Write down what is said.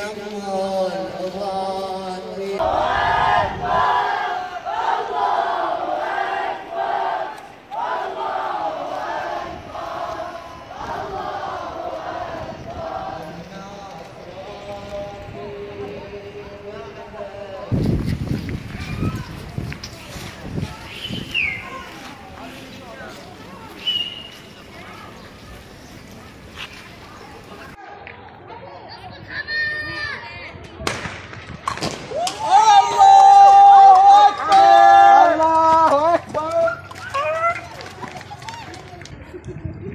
الله